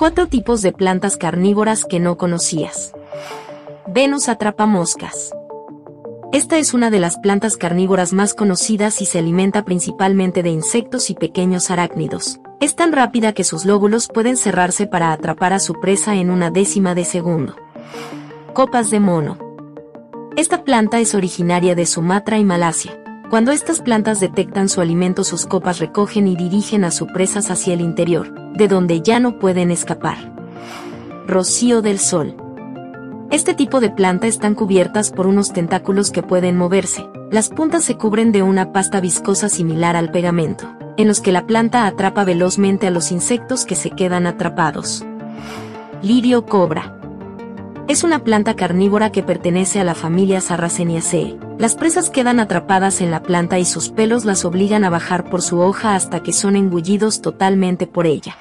Cuatro tipos de plantas carnívoras que no conocías. Venus atrapamoscas. Esta es una de las plantas carnívoras más conocidas y se alimenta principalmente de insectos y pequeños arácnidos. Es tan rápida que sus lóbulos pueden cerrarse para atrapar a su presa en una décima de segundo. Copas de mono. Esta planta es originaria de Sumatra y Malasia. Cuando estas plantas detectan su alimento sus copas recogen y dirigen a sus presas hacia el interior, de donde ya no pueden escapar. Rocío del sol. Este tipo de planta están cubiertas por unos tentáculos que pueden moverse. Las puntas se cubren de una pasta viscosa similar al pegamento, en los que la planta atrapa velozmente a los insectos que se quedan atrapados. Lirio cobra. Es una planta carnívora que pertenece a la familia Sarraceniaceae. Las presas quedan atrapadas en la planta y sus pelos las obligan a bajar por su hoja hasta que son engullidos totalmente por ella.